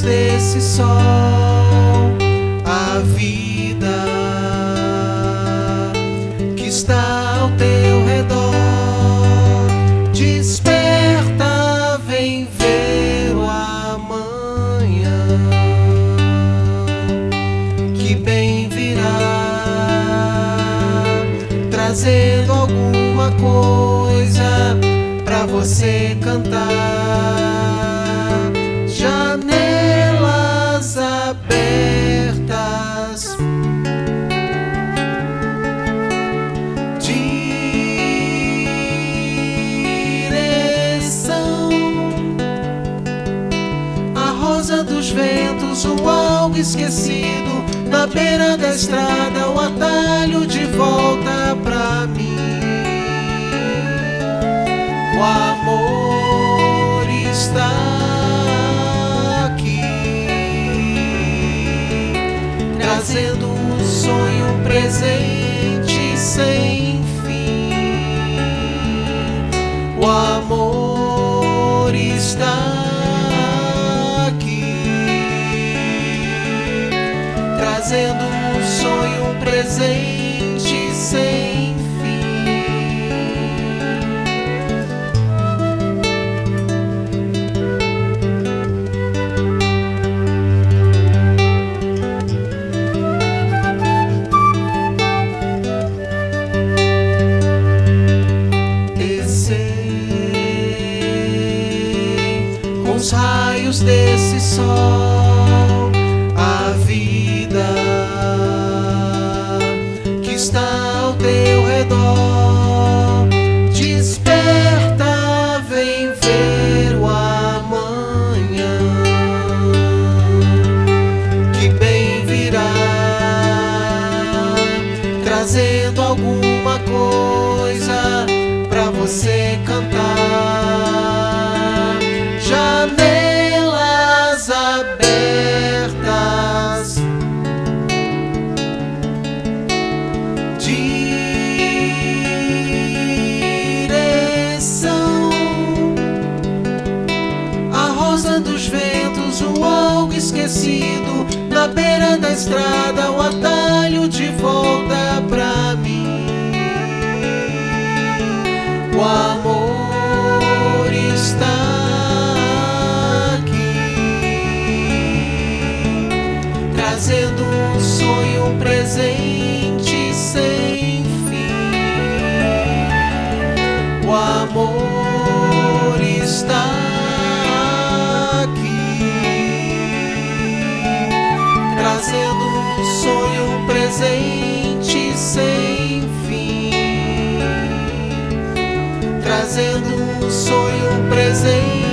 desse sol, a vida que está ao teu redor. Desperta, vem ver o amanhã que bem virá, trazendo alguma coisa pra você cantar. O algo esquecido na beira da estrada, o atalho de volta pra mim. O amor está aqui, trazendo um sonho presente sem fim. O amor está aqui, trazendo um sonho, presente sem com os raios desse sol a vida ao teu redor desperta vem ver o amanhã que bem virá trazendo alguma coisa pra você cantar. Dos ventos, o algo esquecido na beira da estrada, o atalho de volta pra mim. O amor está aqui, trazendo um sonho, um presente sem fim. O amor está aqui, fazendo um sonho presente sem fim, trazendo um sonho presente.